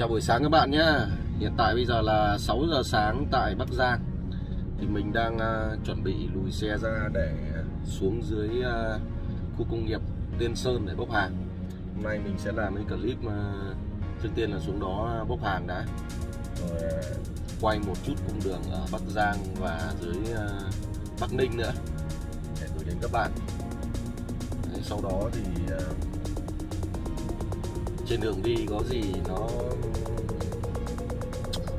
Chào buổi sáng các bạn nhé. Hiện tại bây giờ là 6 giờ sáng tại Bắc Giang. Thì mình đang uh, chuẩn bị lùi xe ra để xuống dưới uh, khu công nghiệp Tiên Sơn để bốc hàng. Hôm nay mình sẽ làm cái clip uh, trước tiên là xuống đó bốc hàng đã. Rồi quay một chút cung đường ở Bắc Giang và dưới uh, Bắc Ninh nữa Để gửi đến các bạn. Đấy, Sau đó thì uh, trên đường đi có gì nó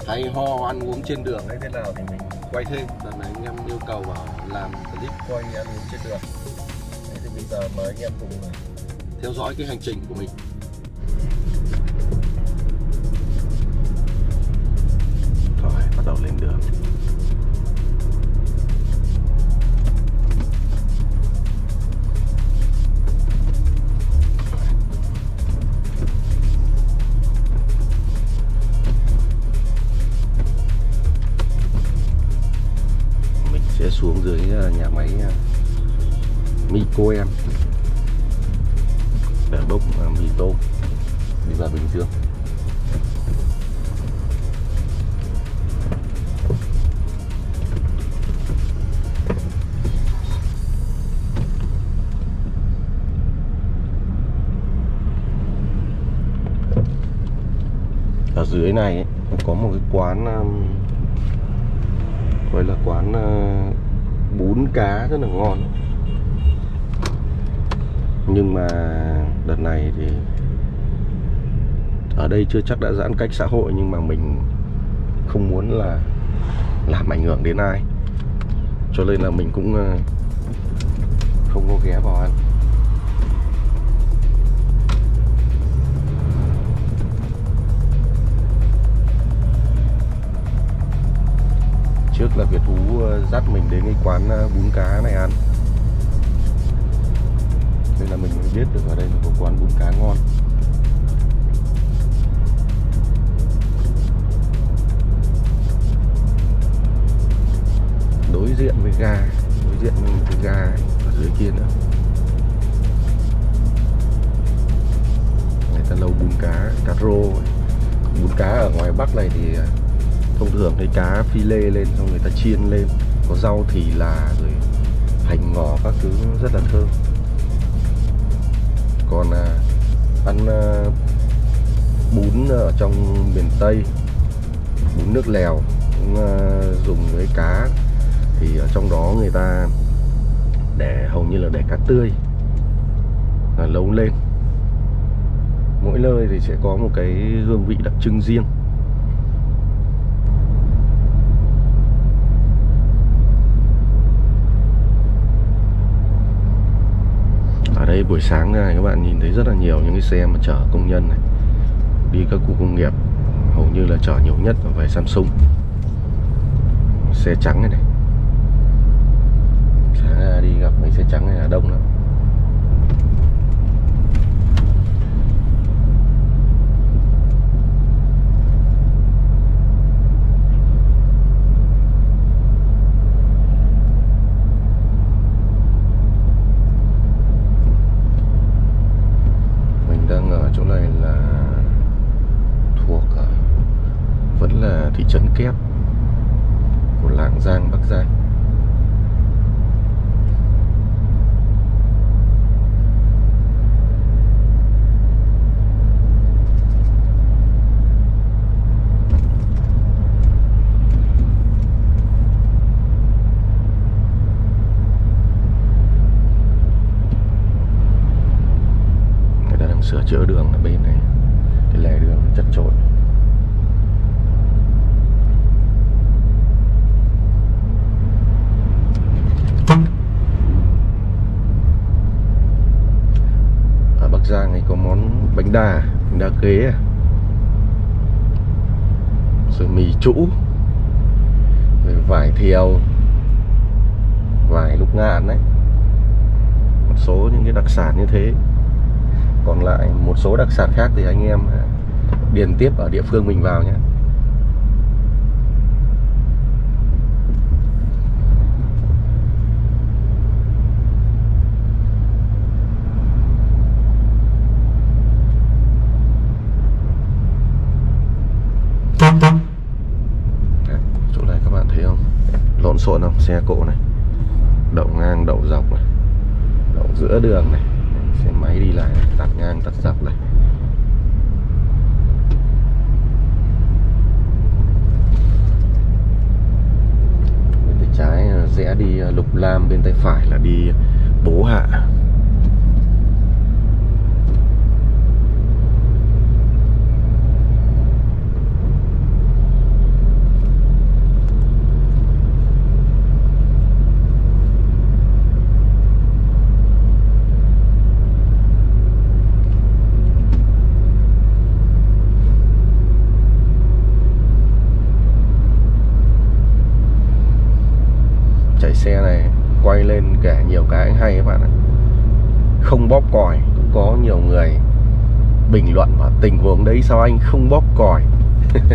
hay ho ăn uống trên đường hay thế nào thì mình quay thêm. Lần này anh em yêu cầu bảo làm clip quay ăn uống trên đường. Đấy, thì bây giờ mời anh em cùng theo dõi cái hành trình của mình cô em. Để bốc mì tôm đi vào Bình Dương ở dưới này ấy, có một cái quán um, gọi là quán uh, bún cá rất là ngon nhưng mà đợt này thì ở đây chưa chắc đã giãn cách xã hội, nhưng mà mình không muốn là làm ảnh hưởng đến ai. Cho nên là mình cũng ờ, không có ghé vào ăn. Trước là Việt Thú ờ, dắt mình đến cái quán ờ, bún cá này ăn biết được ở đây là có quán bún cá ngon. Đối diện với ga Đối diện với một cái ga ấy, ở dưới kia nữa. Người ta lâu bún cá, cá rô ấy. Bún cá ở ngoài Bắc này thì à, thông thường thấy cá phi lê lên xong người ta chiên lên. Có rau thì là rồi hành ngò các thứ rất là thơm còn à, ăn à, bún ở trong miền Tây, bún nước lèo cũng à, dùng với cá. Thì ở trong đó người ta để, hầu như là để cá tươi, là nấu lên. Mỗi nơi thì sẽ có một cái hương vị đặc trưng riêng ở đây buổi sáng này các bạn nhìn thấy rất là nhiều những cái xe mà chở công nhân này, đi các khu công nghiệp, hầu như là chở nhiều nhất là về Samsung. Xe trắng này này. Sáng ra đi gặp mấy xe trắng này là đông lắm mình đang ở chỗ này là thuộc ở vẫn trấn Kép của Lạng Giang Bắc Giang. số đặc sản khác thì anh em à, điền tiếp ở địa phương mình vào nhé. Chỗ này các bạn thấy không? Lộn xộn không? Xe cộ này, đậu ngang, đậu dọc này, đậu giữa đường này máy đi lại này. tạt ngang tạt dọc này bên tay trái, rẽ đi à, lục lam, bên tay phải là đi bố hạ chạy xe này quay lên kể nhiều cái hay các bạn ạ không bóp còi cũng có nhiều người bình luận vào tình huống đấy sao anh không bóp còi?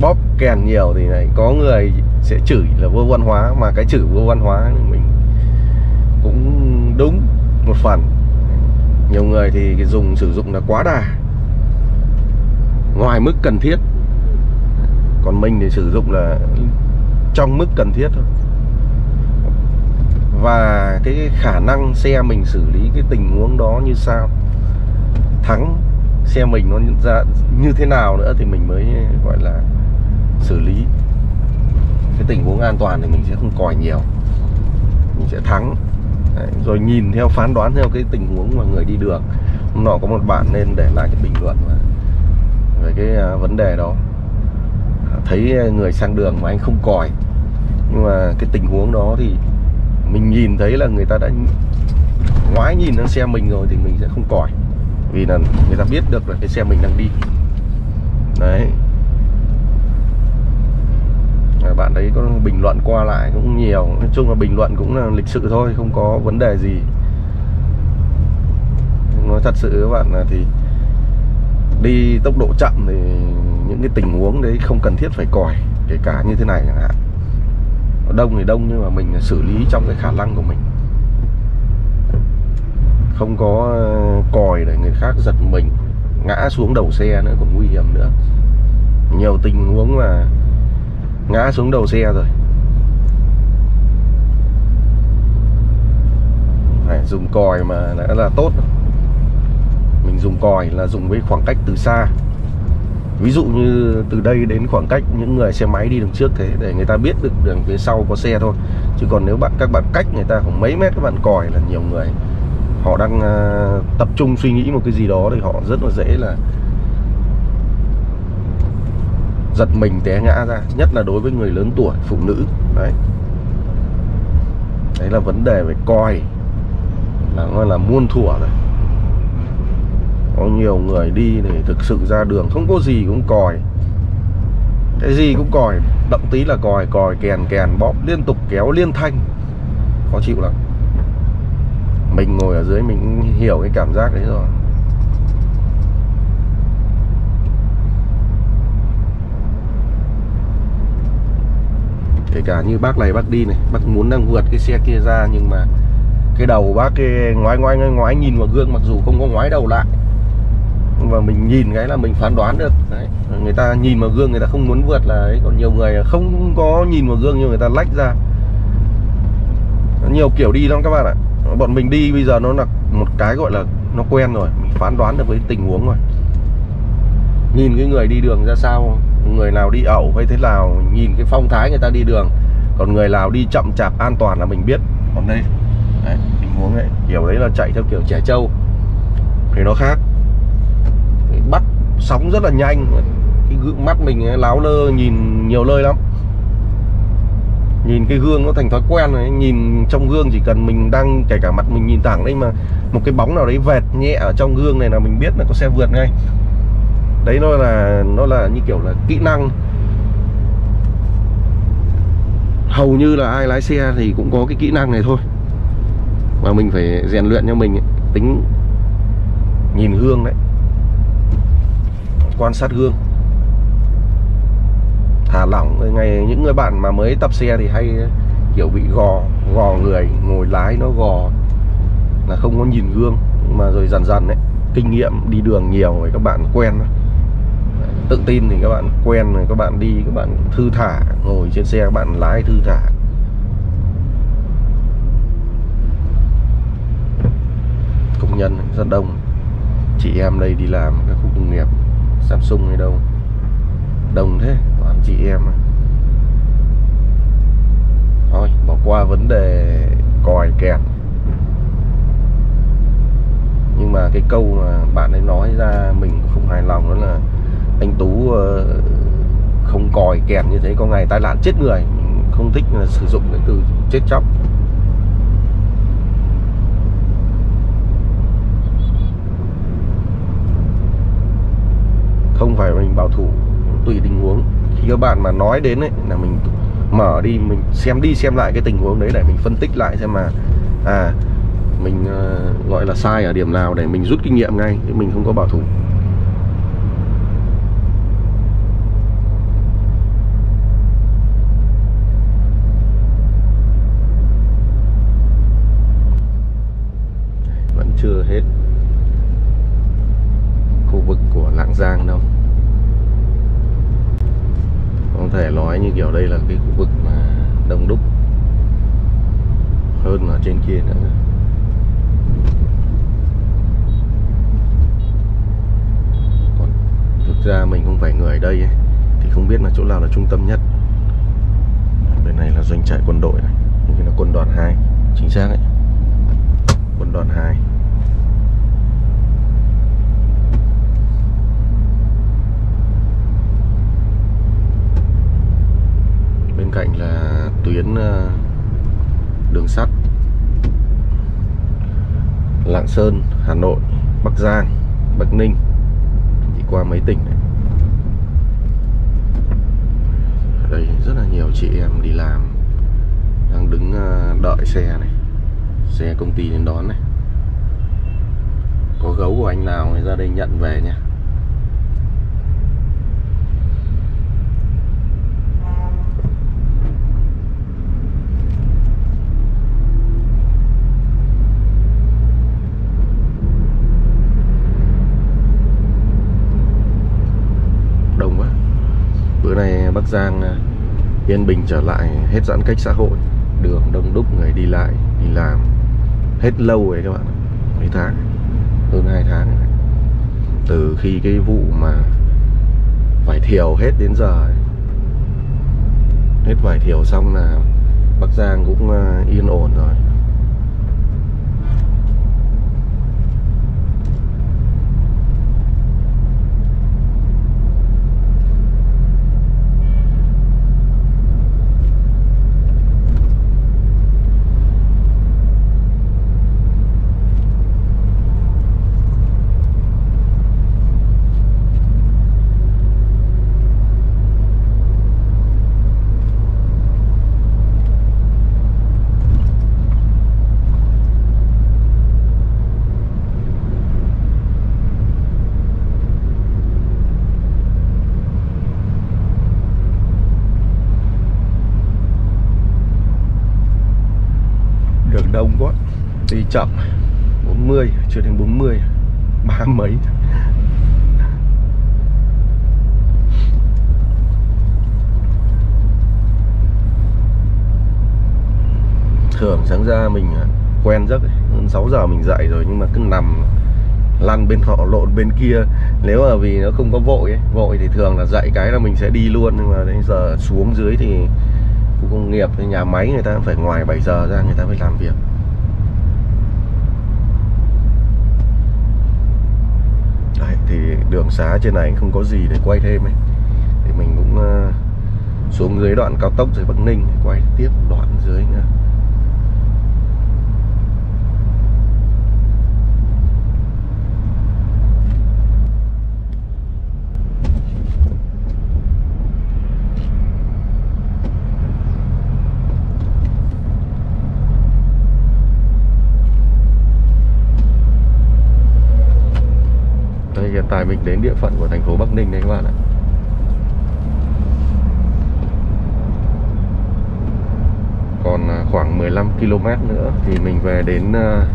Bóp kèn nhiều thì này, có người sẽ chửi là vô văn hóa, mà cái chửi vô văn hóa mình cũng đúng một phần. Nhiều người thì dùng, sử dụng là quá đà. Ngoài mức cần thiết, còn mình thì sử dụng là trong mức cần thiết thôi. Và cái khả năng xe mình xử lý cái tình huống đó như sao? Thắng xe mình nó ra như thế nào nữa thì mình mới gọi là xử lý. Cái tình huống an toàn thì mình sẽ không còi nhiều. Mình sẽ thắng. Đấy, rồi nhìn theo phán đoán theo cái tình huống mà người đi đường. Hôm nọ có một bạn nên để lại cái bình luận mà về cái à, vấn đề đó. À, thấy người sang đường mà anh không còi. Nhưng mà cái tình huống đó thì mình nhìn thấy là người ta đã ngoái nhìn sang xe mình rồi thì mình sẽ không còi vì là người ta biết được là cái xe mình đang đi. Đấy. À, bạn đấy có bình luận qua lại cũng nhiều. Nói chung là bình luận cũng là lịch sự thôi, không có vấn đề gì. Nói thật sự các bạn là thì đi tốc độ chậm thì những cái tình huống đấy không cần thiết phải còi, kể cả như thế này chẳng hạn. Đông thì đông nhưng mà mình xử lý trong cái khả năng của mình không có ờ, còi để người khác giật mình, ngã xuống đầu xe nữa còn nguy hiểm nữa. Nhiều tình huống mà ngã xuống đầu xe rồi. Phải dùng còi mà đã là tốt. Mình dùng còi là dùng với khoảng cách từ xa. Ví dụ như từ đây đến khoảng cách những người xe máy đi đường trước thế, để người ta biết được đường phía sau có xe thôi. Chứ còn nếu bạn, các bạn cách người ta khoảng mấy mét, các bạn còi là nhiều người họ đang uh, tập trung suy nghĩ một cái gì đó thì họ rất là dễ là giật mình té ngã ra. Nhất là đối với người lớn tuổi phụ nữ. Đấy. Đấy là vấn đề về coi. Là nó là muôn thuở rồi. Có nhiều người đi thì thực sự ra đường không có gì cũng còi. Cái gì cũng còi động tí là còi còi kèn kèn bóp liên tục kéo liên thanh. Khó chịu lắm mình ngồi ở dưới mình hiểu cái cảm giác đấy rồi. Kể cả như bác này bác đi này bác muốn đang vượt cái xe kia ra nhưng mà cái đầu bác cái ngoái ngoái ngoái, ngoái nhìn vào gương mặc dù không có ngoái đầu lại. Và mình nhìn cái là mình phán đoán được. Đấy. người ta nhìn vào gương người ta không muốn vượt là ấy. Còn nhiều người không có nhìn vào gương nhưng người ta lách ra. Nhiều kiểu đi lắm các bạn ạ bọn mình đi bây giờ nó là một cái gọi là nó quen rồi mình phán đoán được với tình huống rồi. Nhìn cái người đi đường ra sao người nào đi ẩu hay thế nào nhìn cái phong thái người ta đi đường còn người nào đi chậm chạp an toàn là mình biết. Còn đây đấy, tình huống ấy kiểu đấy là chạy theo kiểu trẻ trâu. Thì nó khác. Bắt sóng rất là nhanh cái mắt mình láo lơ nhìn nhiều nơi lắm nhìn cái gương nó thành thói quen rồi nhìn trong gương chỉ cần mình đang kể cả mặt mình nhìn thẳng đấy mà một cái bóng nào đấy vẹt nhẹ ở trong gương này là mình biết là có xe vượt ngay. Đấy nó là nó là như kiểu là kỹ năng. Hầu như là ai lái xe thì cũng có cái kỹ năng này thôi. Mà mình phải rèn luyện cho mình ấy. tính nhìn gương đấy. Quan sát gương thả lỏng. Ngày những người bạn mà mới tập xe thì hay, kiểu, bị gò gò người, ngồi lái nó gò là không có nhìn gương. Nhưng mà rồi dần dần đấy kinh nghiệm đi đường nhiều rồi các bạn quen tự tin thì các bạn quen rồi, các bạn đi, các bạn thư thả, ngồi trên xe, các bạn lái thư thả. Công nhân rất đông. Chị em đây đi làm các khu công nghiệp, Samsung hay đâu. Đông thế chị em thôi, bỏ qua vấn đề còi kẹt. Nhưng mà cái câu mà bạn ấy nói ra mình không hài lòng, đó là anh tú ờ, không còi kẹt như thế, có ngày tai nạn chết người. Mình không thích là sử dụng cái từ chết chóc. Không phải mình bảo thủ, tùy tình huống thì các bạn mà nói đến ấy là mình mở đi mình xem đi xem lại cái tình huống đấy để mình phân tích lại xem mà. À mình uh, gọi là sai ở điểm nào để mình rút kinh nghiệm ngay chứ mình không có bảo thủ vẫn chưa hết khu vực của Lạng Giang đâu có thể nói như kiểu đây là cái khu vực mà đông đúc hơn ở trên kia nữa. Còn thực ra mình không phải người ở đây ấy, thì không biết là chỗ nào là trung tâm nhất. Bên này là doanh trại quân đội này nhưng là quân đoàn 2 chính xác ấy. Quân đoàn 2 là tuyến ờ, đường sắt Lạng Sơn, Hà Nội, Bắc Giang, Bắc Ninh. Đi qua mấy tỉnh này. Ở đây rất là nhiều chị em đi làm đang đứng ờ, đợi xe này xe công ty đến đón này. Có gấu của anh nào thì ra đây nhận về nha đông quá bữa nay Bắc Giang à, yên bình trở lại, hết giãn cách xã hội, đường đông đúc, người đi lại, đi làm hết lâu rồi các bạn mấy tháng, hơn hai tháng rồi. từ khi cái vụ mà vải thiều hết đến giờ ấy. hết vải thiều xong là Bắc Giang cũng à, yên ổn rồi đường đông quá đi chậm. 40 chưa đến 40 ba mấy. Thường sáng ra mình à, quen giấc hơn 6 giờ mình dậy rồi nhưng mà cứ nằm lăn bên họ lộn bên kia. Nếu mà vì nó không có vội ấy, vội thì thường là dậy cái là mình sẽ đi luôn nhưng mà đến giờ xuống dưới thì khu công nghiệp. Nhà máy người ta phải ngoài 7 giờ ra người ta phải làm việc Đấy, thì đường xá trên này không có gì để quay thêm ấy. Thì mình cũng uh, xuống dưới đoạn cao tốc dưới Bắc Ninh quay tiếp đoạn dưới nữa. Đây mình đến địa phận của thành phố Bắc Ninh đấy các bạn ạ Còn à, khoảng 15 km nữa thì mình về đến à,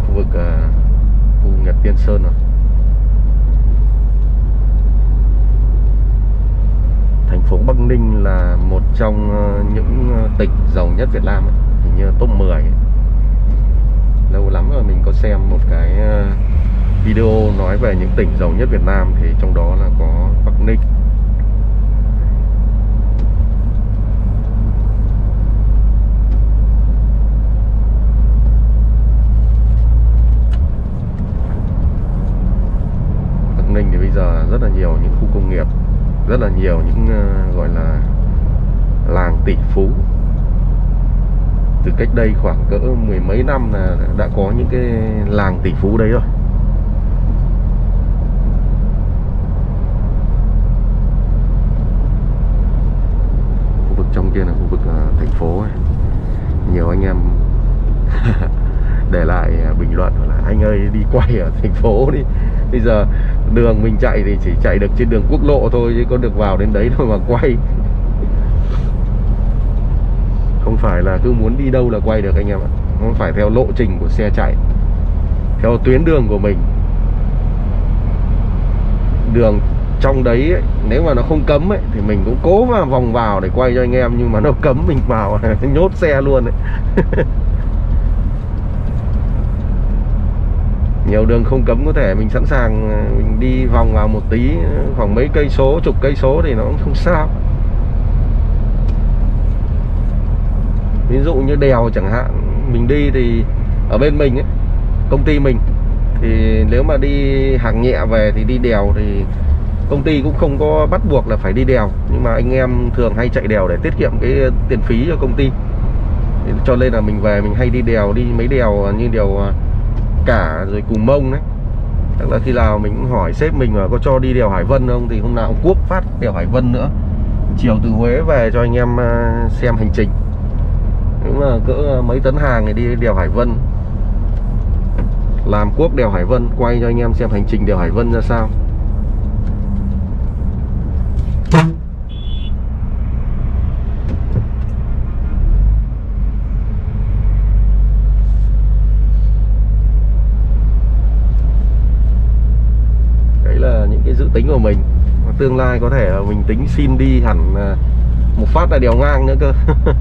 khu vực à, khu nghiệp Tiên Sơn rồi Thành phố Bắc Ninh là một trong những tỉnh giàu nhất Việt Nam ấy. hình như top 10 ấy. lâu lắm rồi mình có xem một cái video nói về những tỉnh giàu nhất Việt Nam thì trong đó là có Bắc Ninh. Bắc Ninh thì bây giờ rất là nhiều những khu công nghiệp rất là nhiều những uh, gọi là làng tỷ phú. Từ cách đây khoảng cỡ mười mấy năm là đã có những cái làng tỷ phú đấy rồi. Khu trong kia là khu vực à, thành phố ấy. nhiều anh em để lại à, bình luận là anh ơi, đi quay ở thành phố đi. Bây giờ đường mình chạy thì chỉ chạy được trên đường quốc lộ thôi, chứ có được vào đến đấy thôi mà quay. Không phải là cứ muốn đi đâu là quay được anh em ạ. Không phải theo lộ trình của xe chạy, theo tuyến đường của mình. Đường trong đấy ấy, nếu mà nó không cấm ấy thì mình cũng cố mà vòng vào để quay cho anh em nhưng mà nó cấm mình vào nhốt xe luôn ấy. Nhiều đường không cấm có thể mình sẵn sàng mình đi vòng vào một tí khoảng mấy cây số chục cây số thì nó cũng không sao. Ví dụ như đèo chẳng hạn mình đi thì ở bên mình ấy công ty mình thì nếu mà đi hàng nhẹ về thì đi đèo thì công ty cũng không có bắt buộc là phải đi đèo, nhưng mà anh em thường hay chạy đèo để tiết kiệm cái tiền phí cho công ty. Cho nên là mình về mình hay đi đèo, đi mấy đèo như đèo à, cả rồi cùng mông đấy. Chắc là khi nào mình cũng hỏi sếp mình mà có cho đi đèo Hải Vân không thì hôm nào cũng cuốc phát đèo Hải Vân nữa. Chiều từ Huế về cho anh em à, xem hành trình. Đúng mà cỡ à, mấy tấn hàng thì đi đèo Hải Vân. Làm cuốc đèo Hải Vân, quay cho anh em xem hành trình đèo Hải Vân ra sao dự tính của mình. Tương lai có thể là mình tính xin đi hẳn à, một phát là đèo ngang nữa cơ.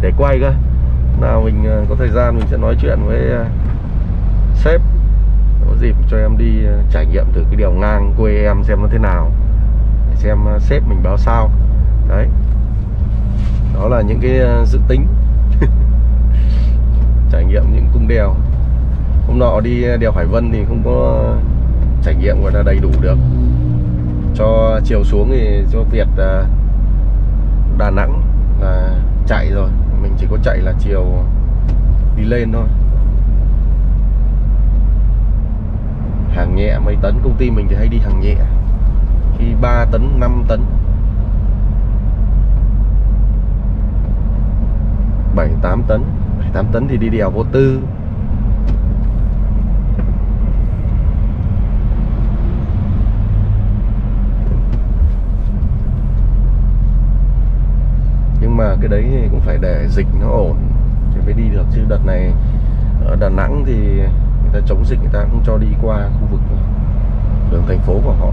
Để quay cơ. Nào mình à, có thời gian mình sẽ nói chuyện với à, sếp. Có dịp cho em đi trải nghiệm thử cái đèo ngang quê em xem nó thế nào xem ờ, sếp mình báo sao. Đấy. Đó là những cái ờ, dự tính. Trải nghiệm những cung đèo. Hôm nọ đi ờ, đèo Hải Vân thì không có trải nghiệm gọi là đầy đủ được. Cho chiều xuống thì cho Việt Đà Nẵng là chạy rồi. Mình chỉ có chạy là chiều đi lên thôi. Hàng nhẹ mấy tấn, công ty mình thì hay đi hàng nhẹ. 3 tấn 5 tấn 7 8 tấn 7 8 tấn thì đi đèo vô tư. Nhưng mà cái đấy thì cũng phải để dịch nó ổn thì mới đi được. Chứ đợt này ở Đà Nẵng thì người ta chống dịch, người ta không cho đi qua khu vực đường thành phố của họ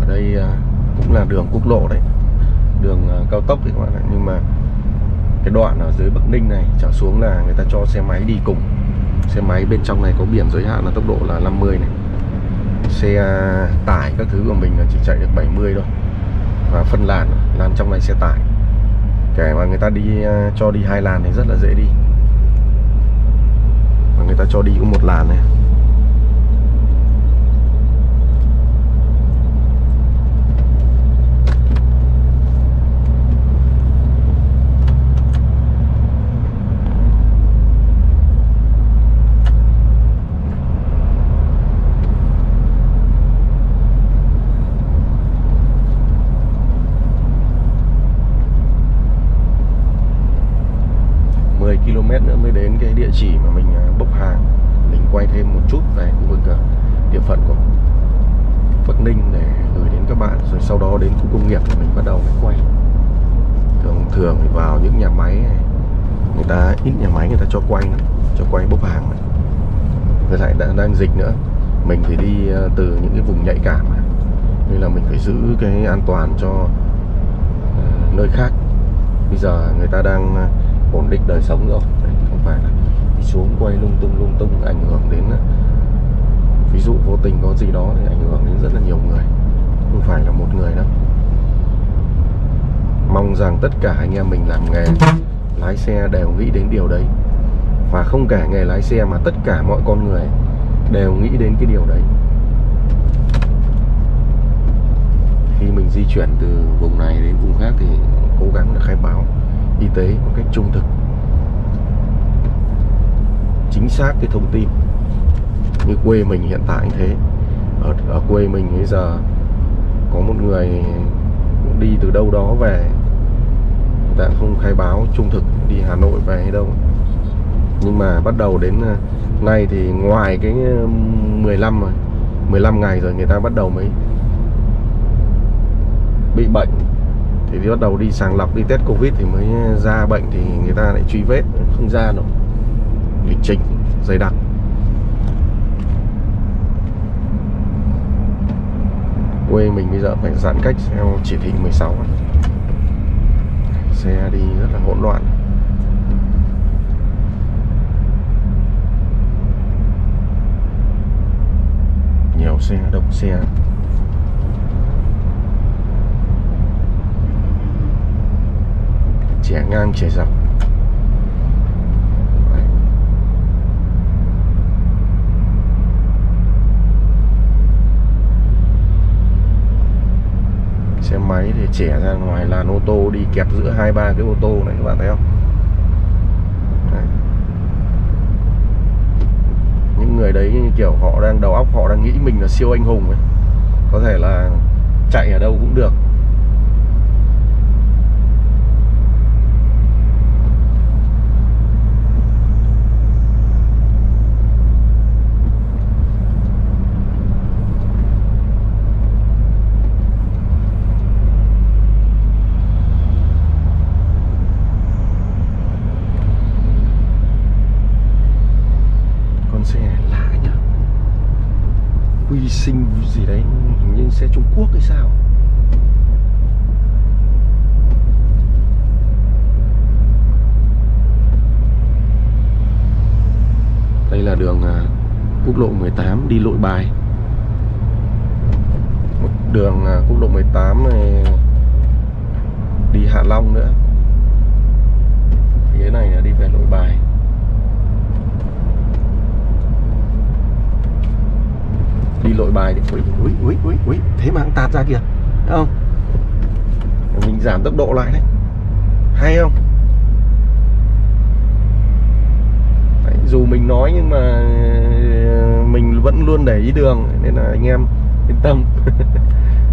ở đây à, cũng là đường quốc lộ đấy. Đường ờ, cao tốc thì các bạn ạ nhưng mà cái đoạn ở dưới Bắc Ninh này trở xuống là người ta cho xe máy đi cùng. Xe máy bên trong này có biển giới hạn là tốc độ là 50 này. Xe à, tải các thứ của mình là chỉ chạy được 70 thôi. Và phân làn làn trong này xe tải. Kể mà người ta đi à, cho đi hai làn thì rất là dễ đi. Mà người ta cho đi có một làn này 10 km nữa mới đến cái địa chỉ mà mình à, bốc hàng mình quay thêm một chút về khu vực à, địa phận của Bắc Ninh để gửi đến các bạn rồi sau đó đến khu công nghiệp thì mình bắt đầu mới quay thường thường thì vào những nhà máy này, người ta ít nhà máy người ta cho quay nữa cho quay bốc hàng này với lại đã đang dịch nữa. Mình thì đi ờ, từ những cái vùng nhạy cảm nên là mình phải giữ cái an toàn cho ờ, nơi khác. Bây giờ người ta đang ờ, ổn định đời sống rồi. Đấy, không phải là đi xuống quay lung tung lung tung ảnh hưởng đến ví dụ vô tình có gì đó thì ảnh hưởng đến rất là nhiều người. Không phải là một người đâu. Mong rằng tất cả anh em mình làm nghề lái xe đều nghĩ đến điều đấy và không kể nghề lái xe mà tất cả mọi con người đều nghĩ đến cái điều đấy. Khi mình di chuyển từ vùng này đến vùng khác thì cố gắng là khai báo y tế một cách trung thực. Chính xác cái thông tin như quê mình hiện tại như thế. Ở, ở quê mình bây giờ có một người đi từ đâu đó về. Người ta không khai báo trung thực đi Hà Nội về hay đâu nhưng mà bắt đầu đến ờ, nay thì ngoài cái ờ, 15 rồi 15 ngày rồi người ta bắt đầu mới bị bệnh. Thì bắt đầu đi sàng lọc, đi test covid thì mới ờ, ra bệnh thì người ta lại truy vết, không ra đâu lịch trình dày đặc. Quê mình bây giờ phải giãn cách theo chỉ thị 16 xe đi rất là hỗn loạn nhiều xe đông xe. Trẻ ngang trẻ dọc. Xe máy thì trẻ ra ngoài làn ô tô đi kẹp giữa hai ba cái ô tô này, các bạn thấy không đấy. những người đấy kiểu họ đang đầu óc, họ đang nghĩ mình là siêu anh hùng ấy. Có thể là chạy ở đâu cũng được sinh gì đấy hình như xe Trung Quốc hay sao đây là đường à, quốc lộ 18 đi Nội Bài một đường à, quốc lộ 18 này đi Hạ Long nữa phía này là đi về Nội Bài đi lội bài thì ui ui ui ui ui thế mà hắn tạt ra kìa. Thấy không? Mình giảm tốc độ lại đấy. Hay không? Đấy, dù mình nói nhưng mà ờ, mình vẫn luôn để ý đường nên là anh em yên tâm.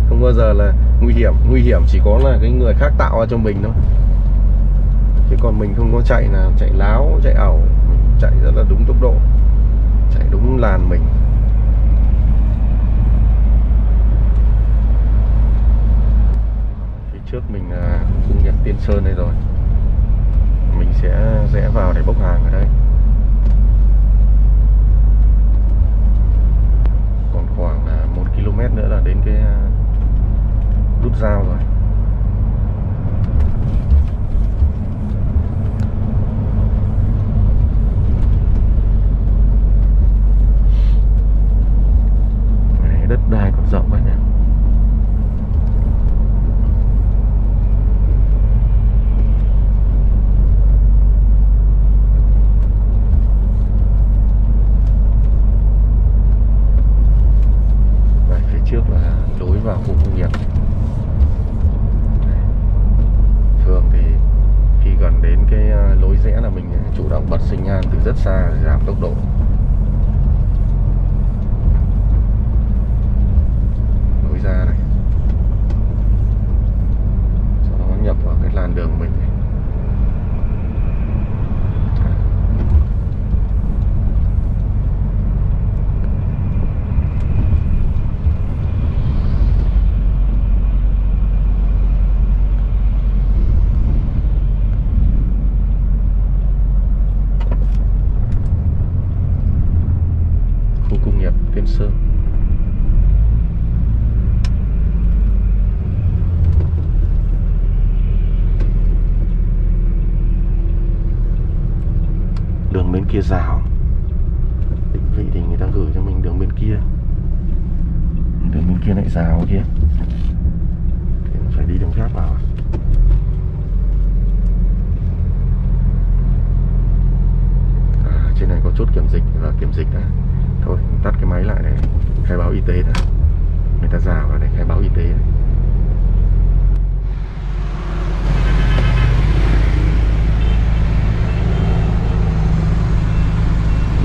Không bao giờ là nguy hiểm. Nguy hiểm chỉ có là cái người khác tạo ra cho mình thôi. Chứ còn mình không có chạy là chạy láo chạy ẩu chạy rất là đúng tốc độ chạy đúng làn mình. Trước mình là khu nhật Tiên Sơn đây rồi. Mình sẽ rẽ vào để bốc hàng ở đây. Còn khoảng à, 1 km nữa là đến cái à, nút giao rồi. Kia rào định vị thì người ta gửi cho mình đường bên kia đường bên kia lại rào kia thì phải đi đường khác vào à, trên này có chốt kiểm dịch và kiểm dịch đã thôi tắt cái máy lại để khai báo y tế đã người ta rào vào để khai báo y tế đấy.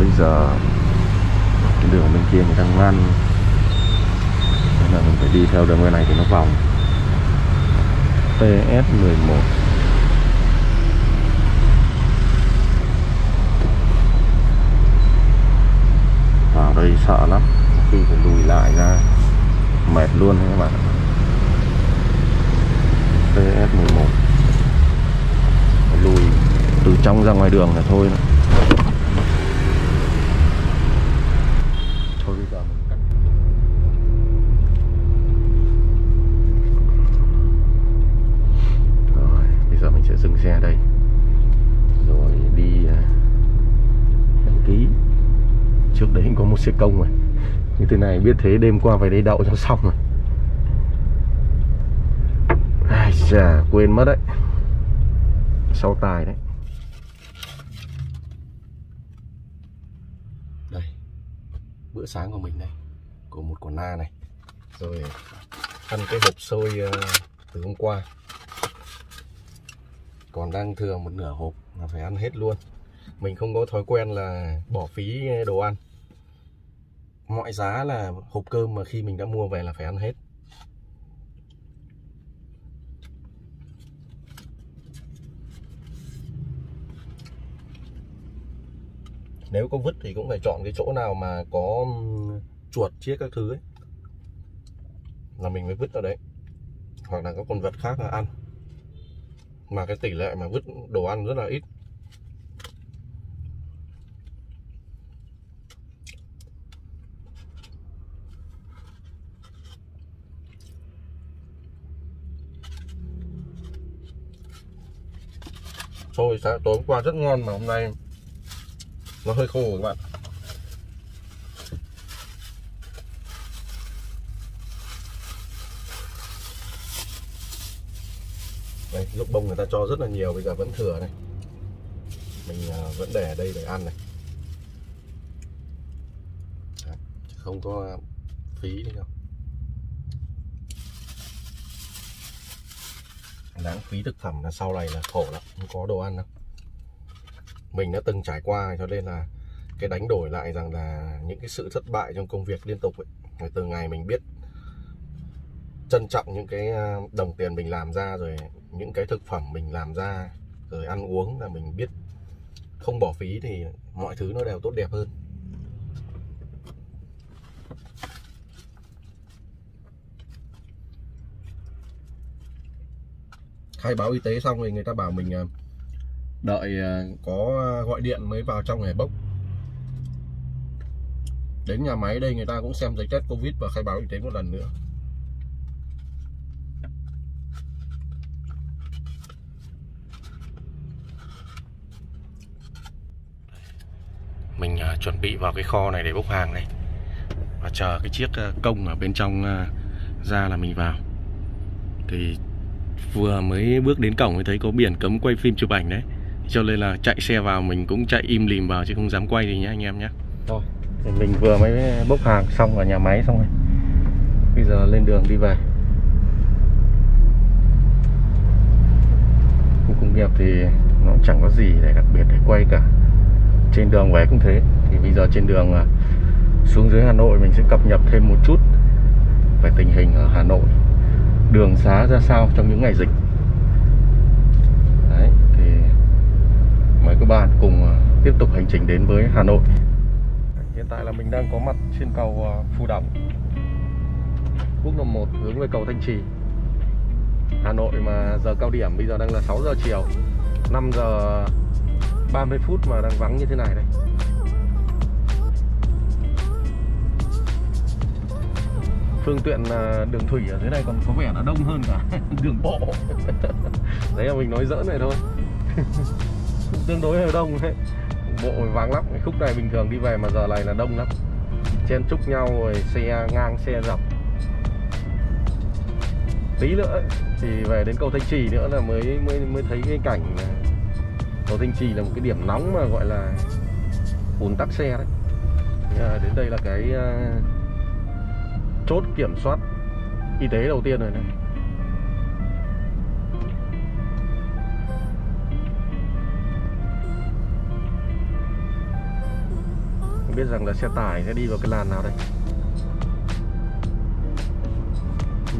bây giờ cái đường bên kia người ta ngăn nên là mình phải đi theo đường bên này thì nó vòng. TS11 vào đây sợ lắm khi phải lùi lại ra mệt luôn đấy các bạn. TS11 lùi từ trong ra ngoài đường là thôi. nữa. thôi bây giờ mình cắt rồi bây giờ mình sẽ dừng xe đây rồi đi à, đăng ký trước đấy có một xe công rồi. Như thế này biết thế đêm qua phải đây đậu cho xong rồi. Ai chà, quên mất đấy. Sau tài đấy. Đây, bữa sáng của mình đây, của một quả na này. Rồi, ăn cái hộp xôi ờ, từ hôm qua. Còn đang thừa một nửa hộp là phải ăn hết luôn. Mình không có thói quen là bỏ phí đồ ăn mọi giá là hộp cơm mà khi mình đã mua về là phải ăn hết. Nếu có vứt thì cũng phải chọn cái chỗ nào mà có chuột chiếc các thứ ấy, là mình mới vứt ở đấy. Hoặc là có con vật khác là ăn. Mà cái tỷ lệ mà vứt đồ ăn rất là ít xôi sáng tối hôm qua rất ngon mà hôm nay nó hơi khô các bạn. Đây lúc bông người ta cho rất là nhiều bây giờ vẫn thừa này. Mình à, vẫn để ở đây để ăn này. Đấy, không có phí đi đâu lãng phí thực phẩm là sau này là khổ lắm, không có đồ ăn đâu. Mình đã từng trải qua cho nên là cái đánh đổi lại rằng là những cái sự thất bại trong công việc liên tục ấy từ ngày mình biết trân trọng những cái à, đồng tiền mình làm ra rồi những cái thực phẩm mình làm ra, rồi ăn uống là mình biết không bỏ phí thì mọi thứ nó đều tốt đẹp hơn. Khai báo y tế xong thì người ta bảo mình à, đợi à, có à, gọi điện mới vào trong để bốc. Đến nhà máy đây người ta cũng xem giấy test covid và khai báo y tế một lần nữa. Mình chuẩn bị vào cái kho này để bốc hàng này. Và chờ cái chiếc công ở bên trong ra là mình vào. Thì vừa mới bước đến cổng thì thấy có biển cấm quay phim chụp ảnh đấy. Cho nên là chạy xe vào mình cũng chạy im lìm vào chứ không dám quay gì nhá anh em nhé thôi thì mình vừa mới bốc hàng xong ở nhà máy xong rồi. Bây giờ lên đường đi về. Khu công nghiệp thì nó chẳng có gì để đặc biệt để quay cả. Trên đường về cũng thế. Thì bây giờ trên đường à, xuống dưới Hà Nội mình sẽ cập nhật thêm một chút về tình hình ở Hà Nội đường xá ra sao trong những ngày dịch. Đấy, thì mời các bạn cùng à, tiếp tục hành trình đến với Hà Nội. Hiện tại là mình đang có mặt trên cầu à, Phù Đổng quốc lộ 1 hướng về cầu Thanh Trì. Hà Nội mà giờ cao điểm bây giờ đang là 6 giờ chiều 5 giờ 30 phút mà đang vắng như thế này đây. Phương tiện à, đường thủy ở dưới này còn có vẻ là đông hơn cả đường bộ. Đấy là mình nói dỡn này thôi. Tương đối hơi đông đấy. Bộ vắng lắm. Cái khúc này bình thường đi về mà giờ này là đông lắm. Chen chúc nhau rồi xe ngang xe dọc. Tí nữa thì về đến cầu Thanh Trì nữa là mới mới mới thấy cái cảnh cầu Thanh Trì là một cái điểm nóng mà gọi là ùn tắc xe đấy. À, đến đây là cái uh, chốt kiểm soát y tế đầu tiên rồi này. Không biết rằng là xe tải sẽ đi vào cái làn nào đây.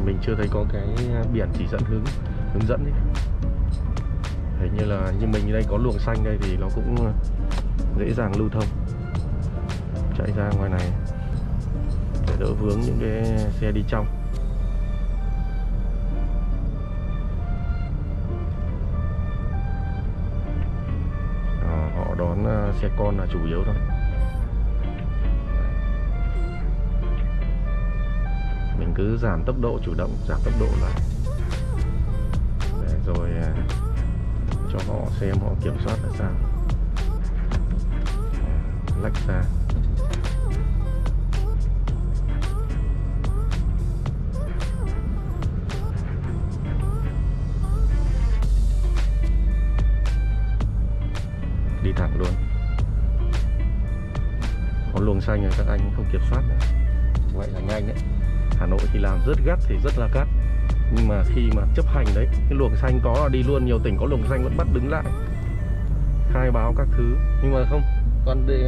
Mình chưa thấy có cái biển chỉ dẫn hướng hướng dẫn ấy. Hình như là như mình đây có luồng xanh đây thì nó cũng dễ dàng lưu thông. Chạy ra ngoài này để đỡ vướng những cái xe đi trong. À, họ đón à, xe con là chủ yếu thôi. Mình cứ giảm tốc độ chủ động giảm tốc độ lại. Để rồi à, cho họ xem họ kiểm soát là sao. Lách ra. Thẳng luôn. Có luồng xanh rồi các anh không kiểm soát nữa. Vậy là nhanh đấy. Hà Nội thì làm rất gắt thì rất là gắt. Nhưng mà khi mà chấp hành đấy cái luồng xanh có là đi luôn nhiều tỉnh có luồng xanh vẫn bắt đứng lại. Khai báo các thứ. Nhưng mà không còn để,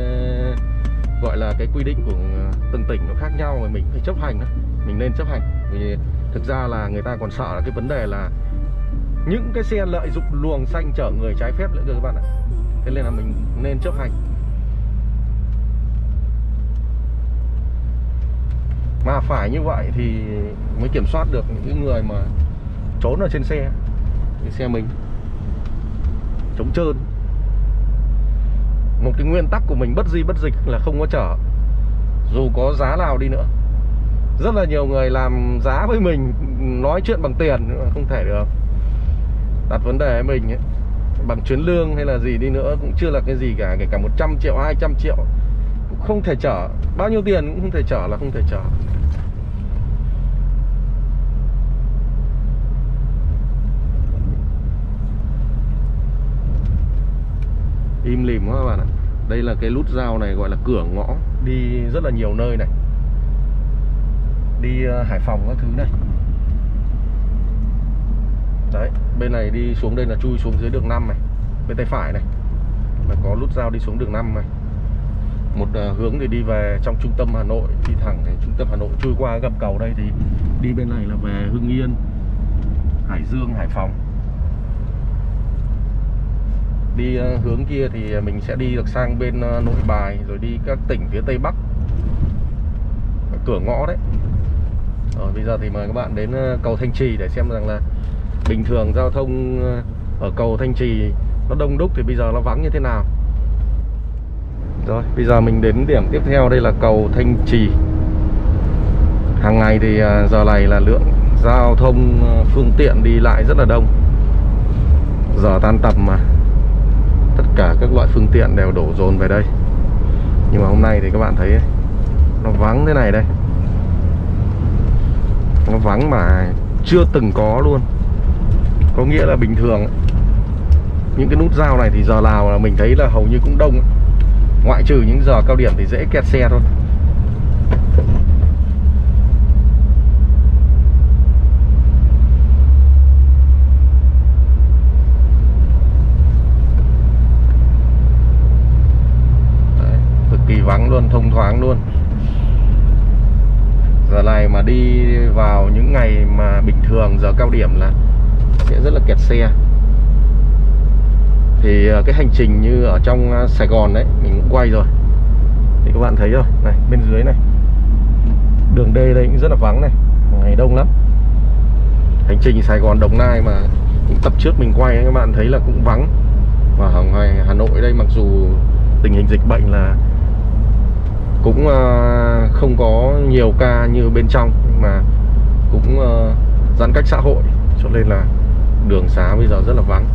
gọi là cái quy định của ờ, từng tỉnh nó khác nhau mà mình phải chấp hành đó mình nên chấp hành. Vì thực ra là người ta còn sợ là cái vấn đề là những cái xe lợi dụng luồng xanh chở người trái phép nữa cơ các bạn ạ thế nên là mình nên chấp hành. Mà phải như vậy thì mới kiểm soát được những người mà trốn ở trên xe, cái xe mình. Chống trơn. Một cái nguyên tắc của mình bất di bất dịch là không có chở. Dù có giá nào đi nữa. Rất là nhiều người làm giá với mình, nói chuyện bằng tiền không thể được. Đặt vấn đề với mình ấy bằng chuyến lương hay là gì đi nữa, cũng chưa là cái gì cả, kể cả 100 triệu 200 triệu. Cũng không thể chở. Bao nhiêu tiền cũng không thể chở là không thể chở. Im lìm quá các bạn ạ. Đây là cái nút giao này gọi là cửa ngõ. Đi rất là nhiều nơi này. Đi ờ, Hải Phòng các thứ này. Đấy bên này đi xuống đây là chui xuống dưới đường 5 này. Bên tay phải này. Là có nút giao đi xuống đường 5 này. Một uh, hướng thì đi về trong trung tâm Hà Nội đi thẳng đến trung tâm Hà Nội. Chui qua gầm cầu đây thì đi bên này là về Hưng Yên Hải Dương Hải Phòng. Đi uh, hướng kia thì mình sẽ đi được sang bên uh, Nội Bài rồi đi các tỉnh phía Tây Bắc. Cửa ngõ đấy. Rồi bây giờ thì mời các bạn đến uh, cầu Thanh Trì để xem rằng là bình thường giao thông ờ, ở cầu Thanh Trì nó đông đúc thì bây giờ nó vắng như thế nào? Rồi, bây giờ mình đến điểm tiếp theo, đây là cầu Thanh Trì. Hàng ngày thì ờ, giờ này là lượng giao thông ờ, phương tiện đi lại rất là đông. Giờ tan tầm mà, tất cả các loại phương tiện đều đổ dồn về đây. Nhưng mà hôm nay thì các bạn thấy nó vắng thế này đây. Nó vắng mà chưa từng có luôn có nghĩa là bình thường những cái nút giao này thì giờ nào là mình thấy là hầu như cũng đông ngoại trừ những giờ cao điểm thì dễ kẹt xe thôi. Cực kỳ vắng luôn, thông thoáng luôn. Giờ này mà đi vào những ngày mà bình thường, giờ cao điểm là sẽ rất là kẹt xe. Thì à, cái hành trình như ở trong à, Sài Gòn đấy, mình cũng quay rồi. Thì các bạn thấy rồi, này, bên dưới này. Đường D đây cũng rất là vắng này, ngày đông lắm. Hành trình Sài Gòn Đồng Nai mà những tập trước mình quay các bạn thấy là cũng vắng. Và ở ngoài Hà Nội đây mặc dù tình hình dịch bệnh là cũng à, không có nhiều ca như bên trong mà cũng giãn cách xã hội. Cho nên là đường xá bây giờ rất là vắng.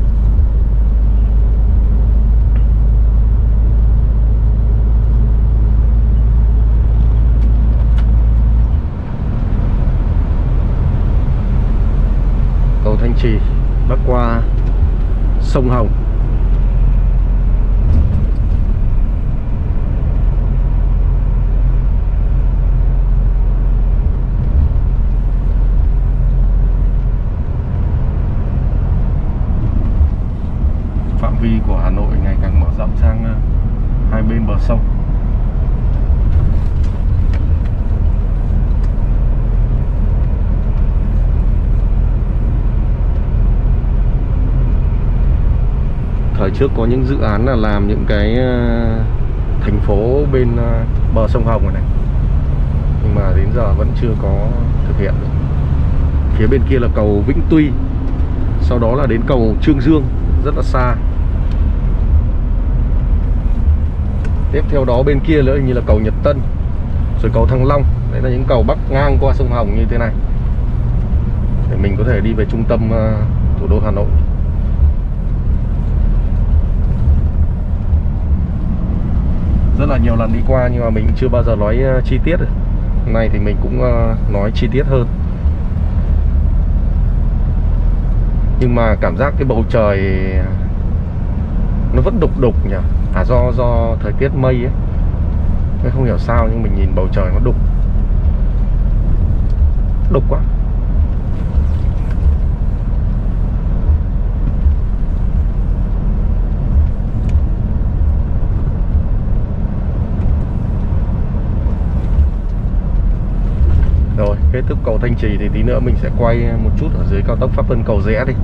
Cầu Thanh Trì bắc qua sông Hồng. Trước có những dự án là làm những cái ờ, thành phố bên ờ, bờ sông Hồng này, này. Nhưng mà đến giờ vẫn chưa có thực hiện được. Phía bên kia là cầu Vĩnh Tuy sau đó là đến cầu Trương Dương rất là xa. Tiếp theo đó bên kia nữa như là cầu Nhật Tân rồi cầu Thăng Long. Đấy là những cầu bắc ngang qua sông Hồng như thế này. Để mình có thể đi về trung tâm ờ, thủ đô Hà Nội. Rất là nhiều lần đi qua nhưng mà mình chưa bao giờ nói ờ, chi tiết hôm nay thì mình cũng ờ, nói chi tiết hơn. Nhưng mà cảm giác cái bầu trời, nó vẫn đục đục nhỉ? À do do thời tiết mây ấy. Mình không hiểu sao nhưng mình nhìn bầu trời nó đục. Đục quá Rồi kết thúc cầu Thanh Trì thì tí nữa mình sẽ quay một chút ở dưới cao tốc Pháp Vân Cầu Rẽ đi.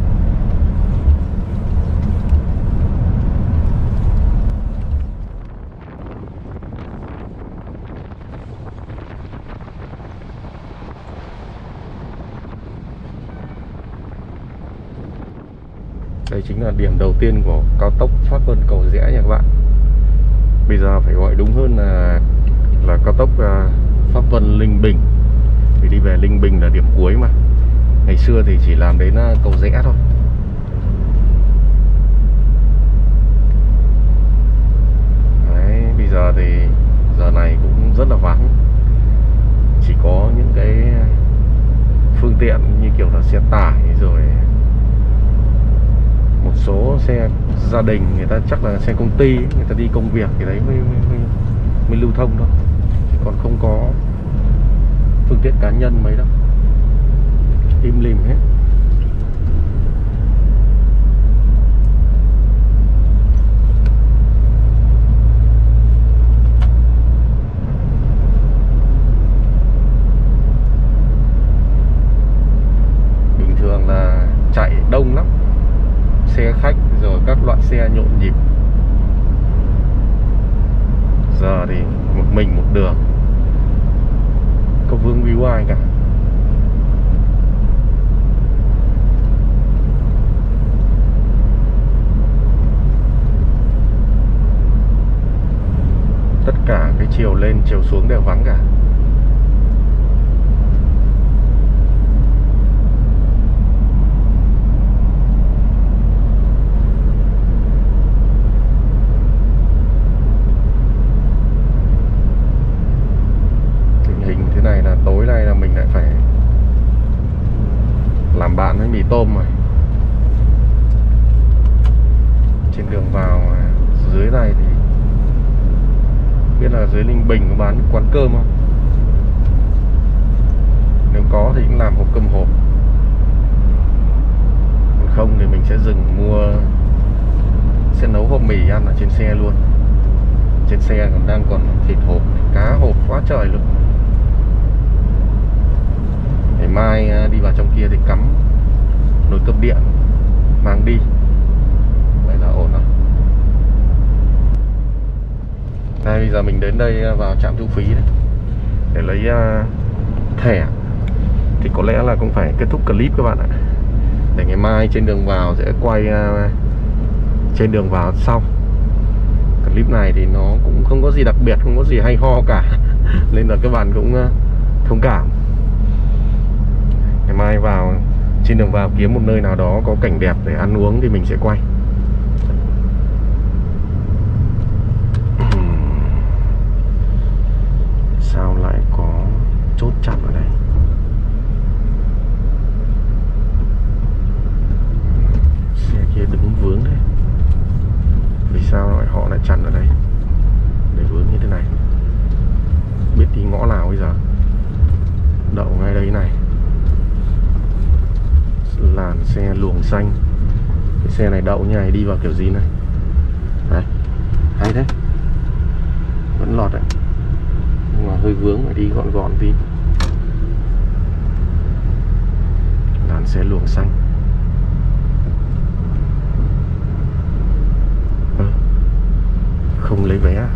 Đây chính là điểm đầu tiên của cao tốc Pháp Vân Cầu Rẽ nha các bạn. Bây giờ phải gọi đúng hơn là là cao tốc à, Pháp Vân Linh Bình. Vì đi về Linh Bình là điểm cuối mà. Ngày xưa thì chỉ làm đến à, cầu rẽ thôi. Đấy, bây giờ thì giờ này cũng rất là vắng. Chỉ có những cái phương tiện như kiểu là xe tải rồi một số xe gia đình người ta chắc là xe công ty người ta đi công việc thì đấy mới mới, mới, mới lưu thông thôi. Còn không có phương tiện cá nhân mấy đâu. Im lìm hết. Bình thường là chạy đông lắm. Xe khách rồi các loại xe nhộn nhịp. Giờ thì một mình một đường không vương víu ai cả tất cả cái chiều xuống đều vắng cả. Tình hình thế này là tối nay là mình lại phải làm bạn với mì tôm rồi. Trên đường vào, dưới này thì biết là dưới Linh Bình có bán quán cơm không? Nếu có thì cũng làm hộp cơm hộp. Còn không thì mình sẽ dừng mua, sẽ nấu hộp mì ăn ở trên xe luôn. Trên xe còn đang còn thịt hộp, cá hộp quá trời luôn. Ngày mai à, đi vào trong kia thì cắm nồi cơm điện, mang đi vậy là ổn lắm đây bây giờ mình đến đây ờ, vào trạm thu phí đấy. Để lấy uh, thẻ. Thì có lẽ là cũng phải kết thúc clip các bạn ạ. Để ngày mai trên đường vào sẽ quay uh, trên đường vào sau. Clip này thì nó cũng không có gì đặc biệt không có gì hay ho cả. Nên là các bạn cũng uh, thông cảm. Ngày mai vào trên đường vào kiếm một nơi nào đó có cảnh đẹp để ăn uống thì mình sẽ quay. sao lại có chốt chặn ở đây? Xe kia đứng vướng đấy. Vì sao lại họ lại chặn ở đây? Để vướng như thế này. Biết tí ngõ nào bây giờ? Đậu ngay đây này. Làn xe luồng xanh. Cái xe này đậu như này, đi vào kiểu gì này? Đấy hay đấy. Vẫn lọt đấy hơi vướng phải đi gọn gọn tí. Làn xe luồng xanh. À, không lấy vé à?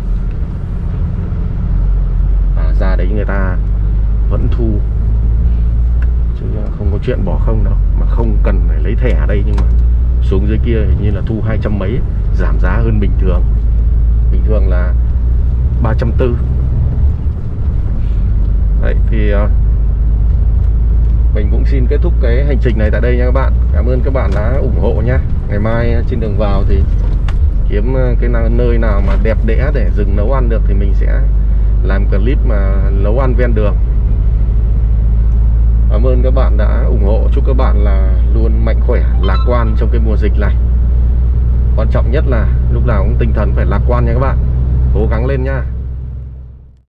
à ra đấy người ta vẫn thu. Chứ không có chuyện bỏ không đâu mà không cần phải lấy thẻ ở đây nhưng mà xuống dưới kia hình như là thu hai trăm mấy giảm giá hơn bình thường. Bình thường là ba trăm tư đấy thì uh, mình cũng xin kết thúc cái hành trình này tại đây nha các bạn. Cảm ơn các bạn đã ủng hộ nhé ngày mai ờ, trên đường vào thì kiếm ờ, cái nơi nào mà đẹp đẽ để dừng nấu ăn được thì mình sẽ làm clip mà nấu ăn ven đường. Cảm ơn các bạn đã ủng hộ. Chúc các bạn là luôn mạnh khỏe lạc quan trong cái mùa dịch này. Quan trọng nhất là lúc nào cũng tinh thần phải lạc quan nha các bạn. Cố gắng lên nha.